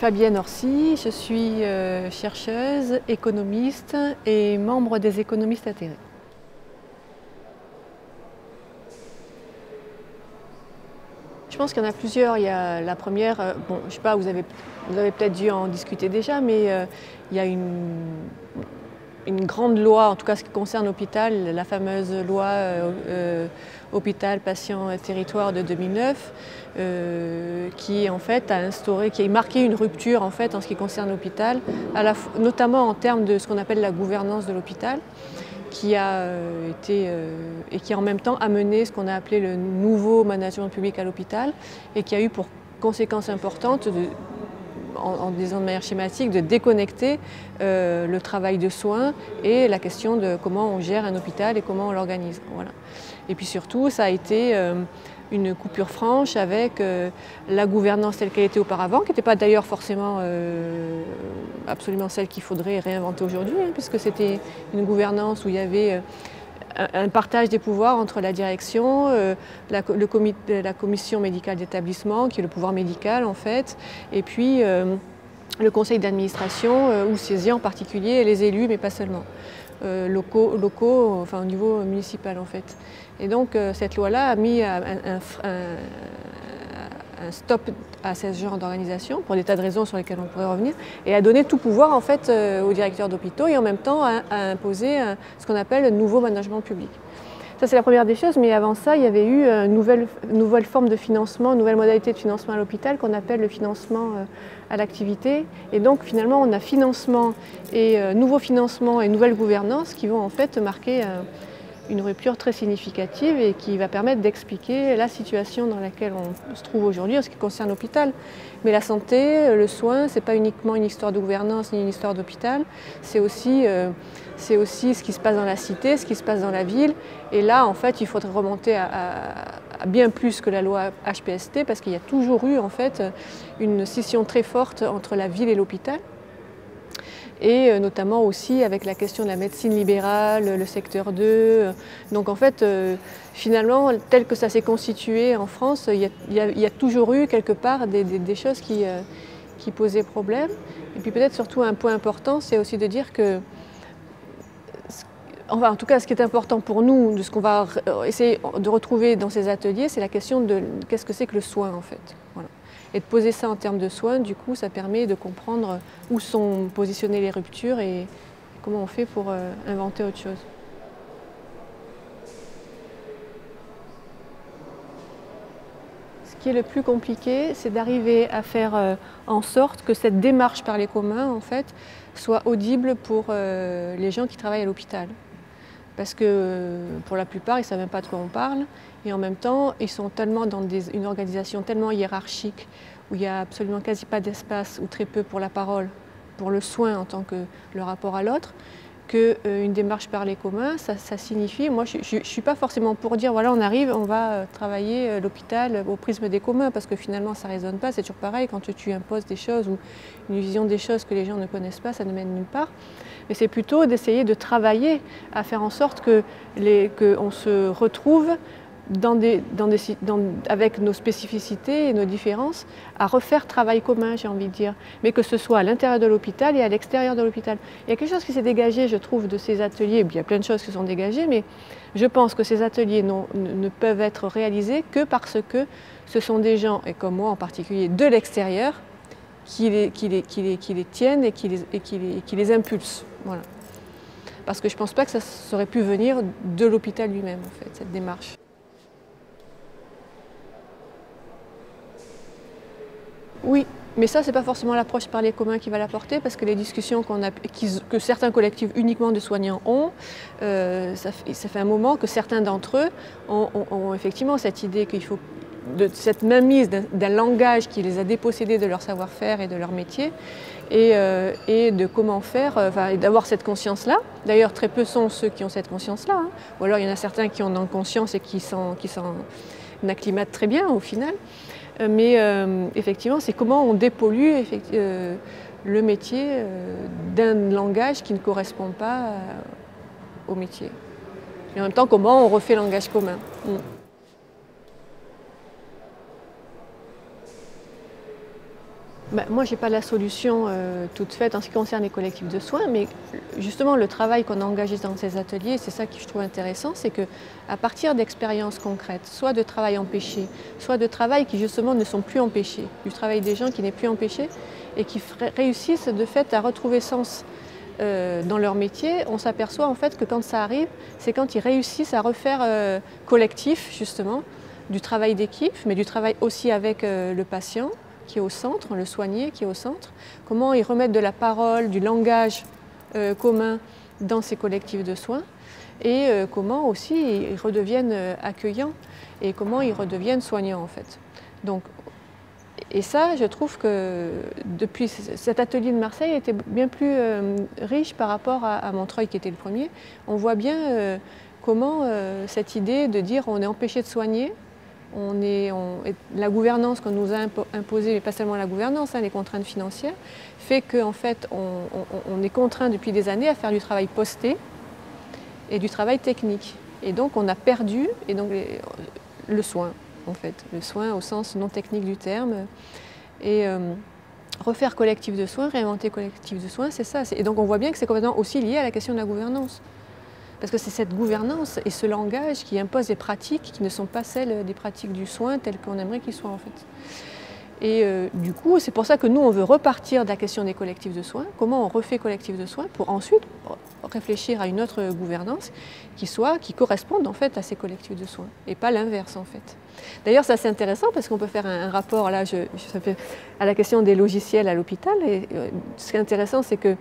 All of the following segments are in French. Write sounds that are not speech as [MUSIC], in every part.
Fabienne Orsi, je suis euh, chercheuse, économiste et membre des économistes atterrés. Je pense qu'il y en a plusieurs. Il y a la première, euh, bon, je sais pas, vous avez, vous avez peut-être dû en discuter déjà, mais euh, il y a une, grande loi, en tout cas ce qui concerne l'hôpital, la fameuse loi hôpital, patient, territoire de 2009, euh, qui en fait a instauré, qui a marqué une rupture en fait en ce qui concerne l'hôpital, notamment en termes de ce qu'on appelle la gouvernance de l'hôpital, qui a été et qui en même temps a mené ce qu'on a appelé le nouveau management public à l'hôpital et qui a eu pour conséquence importante en, disant de manière schématique, de déconnecter euh, le travail de soins et la question de comment on gère un hôpital et comment on l'organise. Voilà. Et puis surtout, ça a été euh, une coupure franche avec euh, la gouvernance telle qu'elle était auparavant, qui n'était pas d'ailleurs forcément absolument celle qu'il faudrait réinventer aujourd'hui, hein, puisque c'était une gouvernance où il y avait un partage des pouvoirs entre la direction, euh, la, le la commission médicale d'établissement, qui est le pouvoir médical en fait, et puis euh, le conseil d'administration, euh, où siégeaient en particulier les élus, mais pas seulement, locaux, locaux, enfin au niveau municipal en fait. Et donc cette loi-là a mis un, un stop à ce genre d'organisation pour des tas de raisons sur lesquelles on pourrait revenir et a donné tout pouvoir en fait euh, aux directeurs d'hôpitaux et en même temps a, imposé ce qu'on appelle le nouveau management public. Ça c'est la première des choses, mais avant ça il y avait eu une nouvelle, nouvelle forme de financement, une nouvelle modalité de financement à l'hôpital qu'on appelle le financement euh, à l'activité. Et donc finalement on a financement et euh, nouveau financement et nouvelle gouvernance qui vont en fait marquer une rupture très significative et qui va permettre d'expliquer la situation dans laquelle on se trouve aujourd'hui en ce qui concerne l'hôpital. Mais la santé, le soin, ce n'est pas uniquement une histoire de gouvernance ni une histoire d'hôpital, c'est aussi, euh, aussi ce qui se passe dans la cité, ce qui se passe dans la ville. Et là, en fait, il faudrait remonter à, à bien plus que la loi HPST parce qu'il y a toujours eu en fait une scission très forte entre la ville et l'hôpital et euh, notamment aussi avec la question de la médecine libérale, le secteur 2. Donc en fait, euh, finalement, tel que ça s'est constitué en France, il y, a, toujours eu quelque part des, choses qui, euh, qui, posaient problème. Et puis peut-être surtout un point important, c'est aussi de dire que, enfin en tout cas ce qui est important pour nous, de ce qu'on va essayer de retrouver dans ces ateliers, c'est la question de qu'est-ce que c'est que le soin en fait. Et de poser ça en termes de soins, du coup, ça permet de comprendre où sont positionnées les ruptures et comment on fait pour euh, inventer autre chose. Ce qui est le plus compliqué, c'est d'arriver à faire euh, en sorte que cette démarche par les communs, en fait, soit audible pour euh, les gens qui travaillent à l'hôpital parce que pour la plupart, ils ne savent même pas de quoi on parle. Et en même temps, ils sont tellement dans une organisation tellement hiérarchique, où il n'y a absolument quasi pas d'espace ou très peu pour la parole, pour le soin en tant que le rapport à l'autre, qu'une euh, démarche par les communs, ça, signifie, moi je ne suis pas forcément pour dire voilà on arrive, on va euh, travailler euh, l'hôpital au prisme des communs, parce que finalement ça ne résonne pas, c'est toujours pareil, quand tu, imposes des choses ou une vision des choses que les gens ne connaissent pas, ça ne mène nulle part. Mais c'est plutôt d'essayer de travailler à faire en sorte que qu'on se retrouve avec nos spécificités et nos différences, à refaire travail commun, j'ai envie de dire, mais que ce soit à l'intérieur de l'hôpital et à l'extérieur de l'hôpital. Il y a quelque chose qui s'est dégagé, je trouve, de ces ateliers, il y a plein de choses qui sont dégagées, mais je pense que ces ateliers ne peuvent être réalisés que parce que ce sont des gens, et comme moi en particulier, de l'extérieur, qui les, tiennent et qui les, et qui les, impulsent. Voilà. Parce que je ne pense pas que ça aurait pu venir de l'hôpital lui-même, en fait, cette démarche. Oui, mais ça, ce n'est pas forcément l'approche par les communs qui va l'apporter, parce que les discussions que certains collectifs uniquement de soignants ont, euh, ça, fait, un moment que certains d'entre eux ont, effectivement cette idée qu'il faut de cette mainmise d'un langage qui les a dépossédés de leur savoir-faire et de leur métier, et, euh, de comment faire, euh, d'avoir cette conscience-là. D'ailleurs, très peu sont ceux qui ont cette conscience-là, hein. ou alors il y en a certains qui en ont conscience et qui s'en acclimatent très bien au final. Euh, mais euh, effectivement, c'est comment on dépollue euh, le métier d'un langage qui ne correspond pas au métier. Et en même temps, comment on refait langage commun. Bah, moi, je n'ai pas la solution euh, toute faite en ce qui concerne les collectifs de soins, mais justement, le travail qu'on a engagé dans ces ateliers, c'est ça que je trouve intéressant, c'est qu'à partir d'expériences concrètes, soit de travail empêché, soit de travail qui justement ne sont plus empêchés, du travail des gens qui n'est plus empêché et qui réussissent de fait à retrouver sens euh, dans leur métier, on s'aperçoit en fait que quand ça arrive, c'est quand ils réussissent à refaire euh, collectif justement, du travail d'équipe, mais du travail aussi avec le patient qui est au centre, le soigné qui est au centre, comment ils remettent de la parole, du langage euh, commun dans ces collectifs de soins et euh, comment aussi ils redeviennent euh, accueillants et comment ils redeviennent soignants en fait. Donc, et ça, je trouve que depuis cet atelier de Marseille était bien plus riche par rapport à, à, Montreuil qui était le premier. On voit bien comment cette idée de dire on est empêché de soigner, la gouvernance qu'on nous a imposée, mais pas seulement la gouvernance, hein, les contraintes financières, fait qu'en fait, on, est contraint depuis des années à faire du travail posté et du travail technique. Et donc, on a perdu et donc, le soin, en fait, le soin au sens non technique du terme. Et euh, refaire collectif de soins, réinventer collectif de soins, c'est ça. Et donc, on voit bien que c'est complètement aussi lié à la question de la gouvernance. Parce que c'est cette gouvernance et ce langage qui impose des pratiques qui ne sont pas celles des pratiques du soin telles qu'on aimerait qu'ils soient en fait. Et euh, du coup, c'est pour ça que nous, on veut repartir de la question des collectifs de soins. Comment on refait collectif de soins pour ensuite réfléchir à une autre gouvernance qui soit, qui corresponde en fait à ces collectifs de soins et pas l'inverse en fait. D'ailleurs, ça c'est intéressant parce qu'on peut faire un, rapport là, à la question des logiciels à l'hôpital. Et euh, ce qui est intéressant, c'est que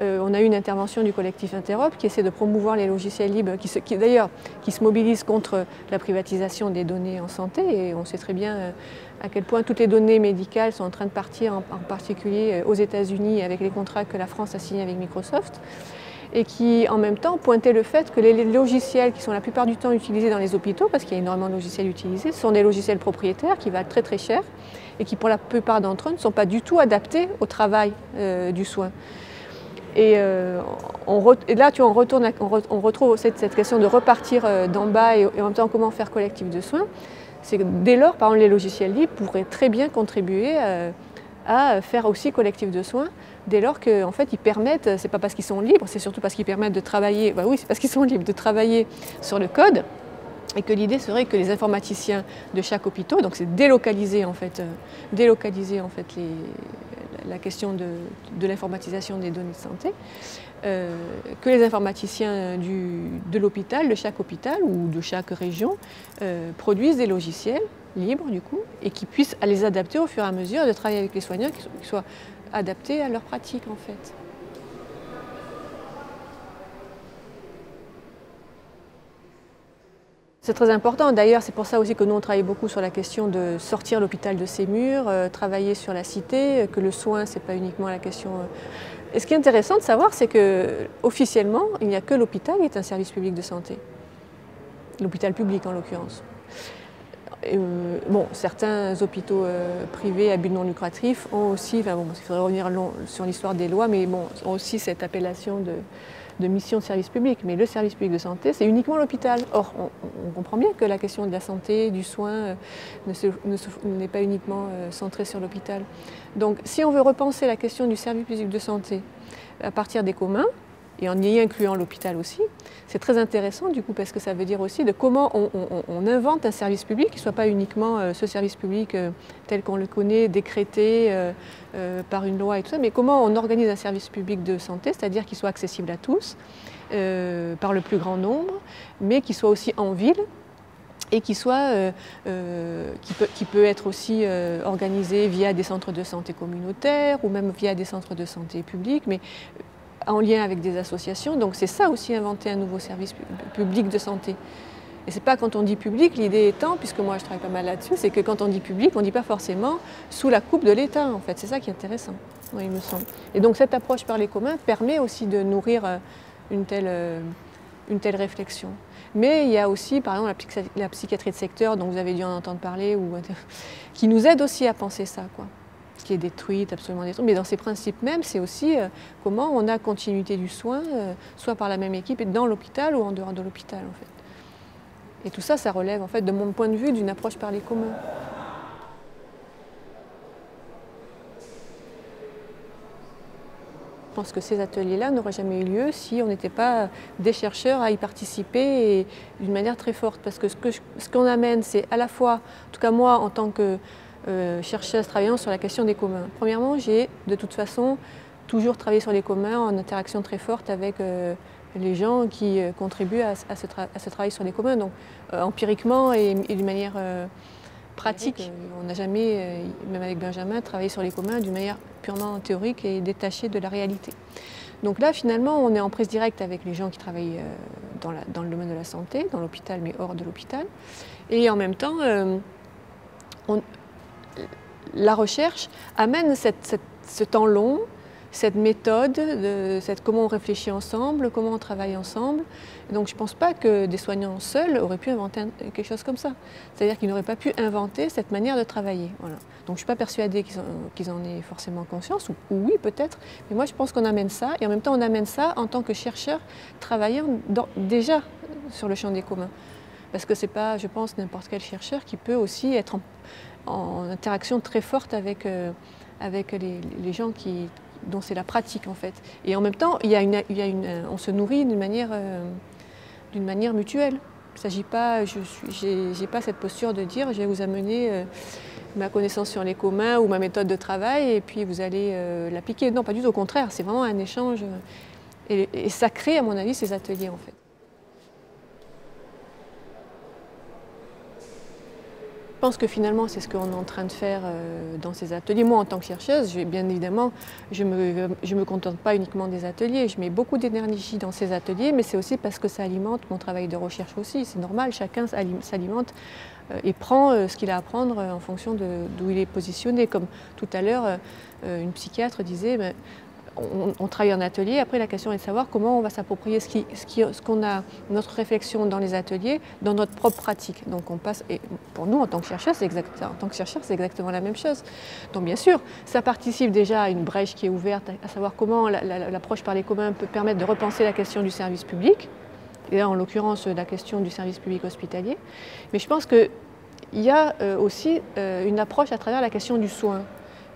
euh, on a eu une intervention du collectif Interop qui essaie de promouvoir les logiciels libres, qui, d'ailleurs se mobilise contre la privatisation des données en santé. Et on sait très bien euh, à quel point toutes les données médicales sont en train de partir, en, particulier euh, aux États-Unis avec les contrats que la France a signés avec Microsoft. Et qui en même temps pointait le fait que les logiciels qui sont la plupart du temps utilisés dans les hôpitaux, parce qu'il y a énormément de logiciels utilisés, sont des logiciels propriétaires qui valent très très cher et qui pour la plupart d'entre eux ne sont pas du tout adaptés au travail du soin. Euh, et, là, tu on, on, retrouve cette, question de repartir euh, d'en bas et, en même temps comment faire collectif de soins. C'est que dès lors, par exemple, les logiciels libres pourraient très bien contribuer euh, à faire aussi collectif de soins, dès lors qu'en fait ils permettent, c'est pas parce qu'ils sont libres, c'est surtout parce qu'ils permettent de travailler, bah oui, c'est parce qu'ils sont libres de travailler sur le code, et que l'idée serait que les informaticiens de chaque hôpital, donc c'est délocaliser en fait, délocaliser en fait les, la question de, l'informatisation des données de santé, euh, que les informaticiens de l'hôpital, de chaque hôpital ou de chaque région, euh, produisent des logiciels libres du coup et qui puissent les adapter au fur et à mesure de travailler avec les soignants, qui soient adaptés à leur pratique en fait. C'est très important. D'ailleurs, c'est pour ça aussi que nous, on travaille beaucoup sur la question de sortir l'hôpital de ses murs, euh, travailler sur la cité, euh, que le soin, ce n'est pas uniquement la question. Euh. Et ce qui est intéressant de savoir, c'est que officiellement, il n'y a que l'hôpital qui est un service public de santé. L'hôpital public, en l'occurrence. bon, certains hôpitaux privés à but non lucratif ont aussi, enfin bon, il faudrait revenir sur l'histoire des lois, mais bon, ont aussi cette appellation de, de mission de service public, mais le service public de santé, c'est uniquement l'hôpital. Or, on, comprend bien que la question de la santé, du soin, euh, n'est pas uniquement euh, centrée sur l'hôpital. Donc, si on veut repenser la question du service public de santé à partir des communs, et en y incluant l'hôpital aussi. C'est très intéressant du coup parce que ça veut dire aussi de comment on, invente un service public qui ne soit pas uniquement euh, ce service public euh, tel qu'on le connaît, décrété euh, par une loi et tout ça, mais comment on organise un service public de santé, c'est-à-dire qu'il soit accessible à tous, par le plus grand nombre, mais qui soit aussi en ville et qui, soit, qui, peut, être aussi organisé via des centres de santé communautaires ou même via des centres de santé publics, mais en lien avec des associations. Donc c'est ça aussi inventer un nouveau service public de santé. Et c'est pas quand on dit public, l'idée étant, puisque moi je travaille pas mal là-dessus, c'est que quand on dit public, on ne dit pas forcément sous la coupe de l'État en fait. C'est ça qui est intéressant, il me semble. Et donc cette approche par les communs permet aussi de nourrir euh, une telle, euh, une telle réflexion. Mais il y a aussi, par exemple, la, psychiatrie de secteur, dont vous avez dû en entendre parler, ou, [LAUGHS] qui nous aide aussi à penser ça. Quoi qui est détruite, absolument détruite. Mais dans ses principes même, c'est aussi euh, comment on a continuité du soin, euh, soit par la même équipe, dans l'hôpital ou en dehors de l'hôpital. Et tout ça, ça relève, en fait, de mon point de vue, d'une approche par les communs. pense que ces ateliers-là n'auraient jamais eu lieu si on n'était pas des chercheurs à y participer d'une manière très forte. Parce que ce qu'on amène, c'est à la fois, en tout cas moi, en tant que euh, chercheuse travaillant sur la question des communs. Premièrement, j'ai de toute façon toujours travaillé sur les communs en interaction très forte avec euh, les gens qui euh, contribuent à, ce travail sur les communs. Donc empiriquement et, d'une manière pratique, on n'a jamais, même avec Benjamin, travaillé sur les communs d'une manière purement théorique et détachée de la réalité. Donc là, finalement, on est en prise directe avec les gens qui travaillent dans, dans le domaine de la santé, dans l'hôpital, mais hors de l'hôpital. Et en même temps, on, la recherche amène ce temps long, cette méthode, de, cette, comment on réfléchit ensemble, comment on travaille ensemble. donc je ne pense pas que des soignants seuls auraient pu inventer quelque chose comme ça. C'est-à-dire qu'ils n'auraient pas pu inventer cette manière de travailler. Donc je ne suis pas persuadée qu'ils en aient forcément conscience, ou, oui peut-être, mais moi je pense qu'on amène ça, et en même temps on amène ça en tant que chercheur travaillant déjà sur le champ des communs. Parce que ce n'est pas, je pense, n'importe quel chercheur qui peut aussi être en, interaction très forte avec, euh, avec les, gens qui, dont c'est la pratique en fait. Et en même temps, il y a une, il y a une, on se nourrit d'une manière, euh, manière mutuelle. Il s'agit pas, je n'ai pas cette posture de dire je vais vous amener euh, ma connaissance sur les communs ou ma méthode de travail et puis vous allez l'appliquer. Non, pas du tout, au contraire, c'est vraiment un échange. Et, et ça crée, à mon avis, ces ateliers en fait. Pense que finalement, c'est ce qu'on est en train de faire euh, dans ces ateliers. Moi, en tant que chercheuse, bien évidemment, je ne me, je me contente pas uniquement des ateliers. Je mets beaucoup d'énergie dans ces ateliers, mais c'est aussi parce que ça alimente mon travail de recherche aussi. C'est normal, chacun s'alimente euh, et prend euh, ce qu'il a à prendre en fonction d'où il est positionné. Comme tout à l'heure, une psychiatre disait, ben, on, travaille en atelier. Après, la question est de savoir comment on va s'approprier ce qu'on a, notre réflexion dans les ateliers, dans notre propre pratique. Donc, on passe. Et pour nous, en tant que chercheurs, c'est exactement la même chose. Donc, bien sûr, ça participe déjà à une brèche qui est ouverte, à savoir comment l'approche par les communs peut permettre de repenser la question du service public. Et là, en l'occurrence, la question du service public hospitalier. Mais je pense qu'il y a euh, aussi euh, une approche à travers la question du soin.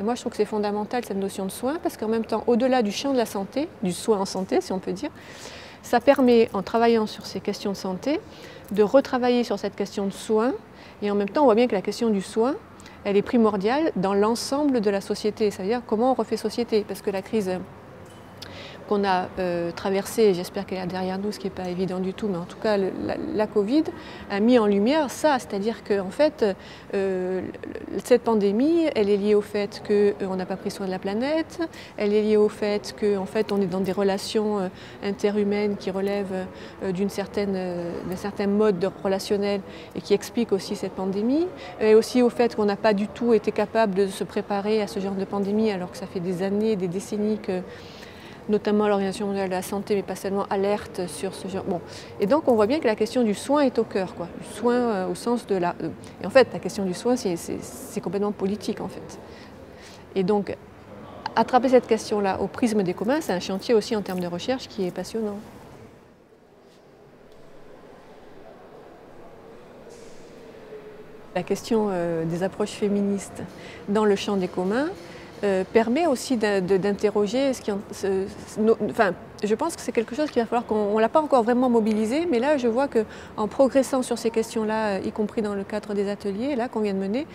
Et moi, je trouve que c'est fondamental cette notion de soin parce qu'en même temps, au-delà du champ de la santé, du soin en santé, si on peut dire, ça permet, en travaillant sur ces questions de santé, de retravailler sur cette question de soin. Et en même temps, on voit bien que la question du soin, elle est primordiale dans l'ensemble de la société. C'est-à-dire comment on refait société? Parce que la crise qu'on a euh, traversé, j'espère qu'elle est derrière nous, ce qui n'est pas évident du tout, mais en tout cas la, Covid a mis en lumière ça, c'est-à-dire qu'en fait, euh, cette pandémie, elle est liée au fait qu'on euh, n'a pas pris soin de la planète, elle est liée au fait qu'en fait on est dans des relations interhumaines qui relèvent d'une certaine, d'un certain mode de relationnel et qui explique aussi cette pandémie, et aussi au fait qu'on n'a pas du tout été capable de se préparer à ce genre de pandémie alors que ça fait des années, des décennies que notamment l'Organisation mondiale de la santé, mais pas seulement, alerte sur ce genre. Bon. Et donc on voit bien que la question du soin est au cœur, quoi. Soin euh, au sens de la. Euh, et en fait, la question du soin, c'est complètement politique, en fait. Et donc, attraper cette question-là au prisme des communs, c'est un chantier aussi en termes de recherche qui est passionnant. La question euh, des approches féministes dans le champ des communs, euh, permet aussi d'interroger ce qui. enfin, je pense que c'est quelque chose qu'il va falloir qu'on ne l'a pas encore vraiment mobilisé, mais là je vois qu'en progressant sur ces questions-là, euh, y compris dans le cadre des ateliers là qu'on vient de mener,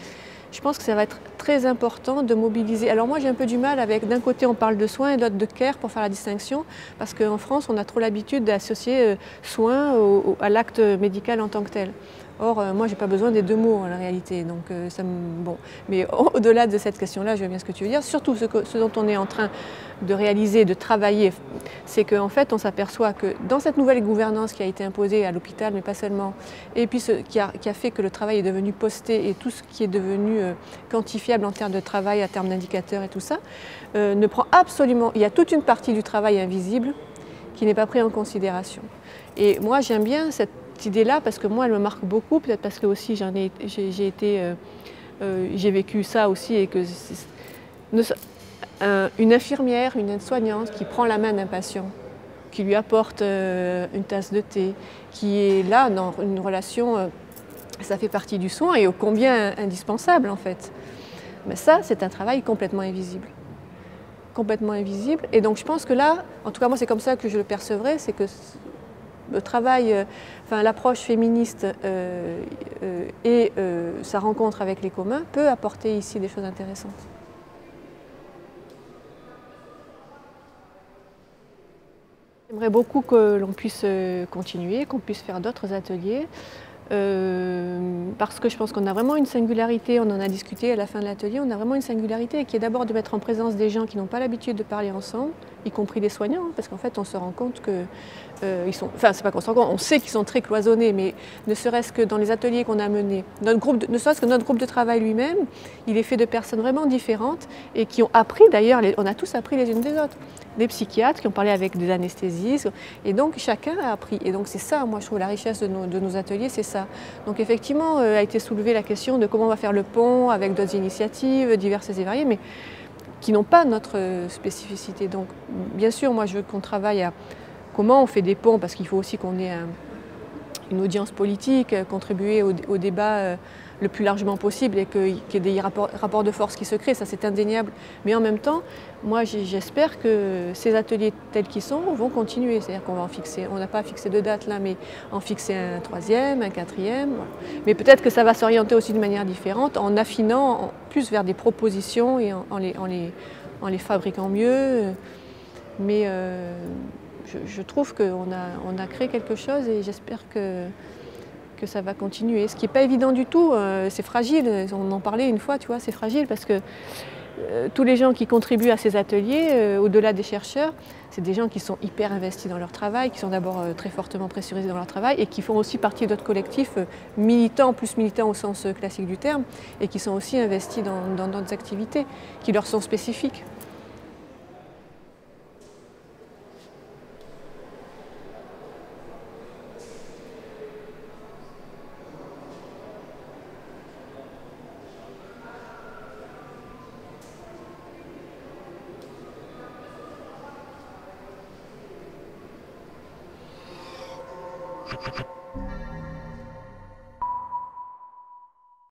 je pense que ça va être très important de mobiliser. Alors moi j'ai un peu du mal avec, d'un côté on parle de soins et de l'autre de care pour faire la distinction, parce qu'en France on a trop l'habitude d'associer euh, soins à l'acte médical en tant que tel. Or, euh, moi, je n'ai pas besoin des deux mots en réalité. Donc, euh, ça bon. Mais [LAUGHS] au-delà de cette question-là, je vois bien ce que tu veux dire. Surtout, ce, dont on est en train de réaliser, de travailler, c'est qu'en fait, on s'aperçoit que dans cette nouvelle gouvernance qui a été imposée à l'hôpital, mais pas seulement, et puis ce, qui, a, fait que le travail est devenu posté et tout ce qui est devenu euh, quantifiable en termes de travail, en termes d'indicateurs et tout ça, ne prend absolument. Il y a toute une partie du travail invisible qui n'est pas pris en considération. Et moi, j'aime bien cette idée-là parce que moi, elle me marque beaucoup, peut-être parce que aussi j'ai été, euh, euh, j'ai vécu ça aussi et que une infirmière, une aide-soignante qui prend la main d'un patient, qui lui apporte euh, une tasse de thé, qui est là dans une relation, ça fait partie du soin et ô combien indispensable en fait. Mais ça, c'est un travail complètement invisible. complètement invisibles. Et donc je pense que là, en tout cas moi c'est comme ça que je le percevrais, c'est que le travail, euh, enfin l'approche féministe euh, euh, et sa rencontre avec les communs peut apporter ici des choses intéressantes. J'aimerais beaucoup que l'on puisse continuer, qu'on puisse faire d'autres ateliers. Parce que je pense qu'on a vraiment une singularité, on en a discuté à la fin de l'atelier, on a vraiment une singularité qui est d'abord de mettre en présence des gens qui n'ont pas l'habitude de parler ensemble, y compris des soignants, hein, parce qu'en fait on se rend compte que euh, sont, enfin c'est pas qu'on se rend compte, on sait qu'ils sont très cloisonnés, mais ne serait-ce que dans les ateliers qu'on a menés, notre groupe, ne serait-ce que notre groupe de travail lui-même, il est fait de personnes vraiment différentes et qui ont appris d'ailleurs, on a tous appris les unes des autres des psychiatres qui ont parlé avec des anesthésistes. Et donc chacun a appris. Et donc c'est ça, moi je trouve la richesse de nos, ateliers, c'est ça. Donc effectivement euh, a été soulevée la question de comment on va faire le pont avec d'autres initiatives diverses et variées, mais qui n'ont pas notre spécificité. Donc bien sûr, moi je veux qu'on travaille à comment on fait des ponts, parce qu'il faut aussi qu'on ait une audience politique, contribuer au débat euh, le plus largement possible et qu'il y ait des rapports, de force qui se créent, ça c'est indéniable. Mais en même temps, moi j'espère que ces ateliers tels qu'ils sont vont continuer. C'est-à-dire qu'on va en fixer, on n'a pas fixé de date là, mais en fixer un troisième, un quatrième. Mais peut-être que ça va s'orienter aussi de manière différente en affinant plus vers des propositions et en, les, en les, fabriquant mieux. Mais euh, je, trouve qu'on a, on a créé quelque chose et j'espère que que ça va continuer. Ce qui n'est pas évident du tout, euh, c'est fragile, on en parlait une fois, tu vois, c'est fragile parce que euh, tous les gens qui contribuent à ces ateliers, euh, au-delà des chercheurs, c'est des gens qui sont hyper investis dans leur travail, qui sont d'abord très fortement pressurisés dans leur travail et qui font aussi partie d'autres collectifs militants, plus militants au sens classique du terme, et qui sont aussi investis dans d'autres activités qui leur sont spécifiques.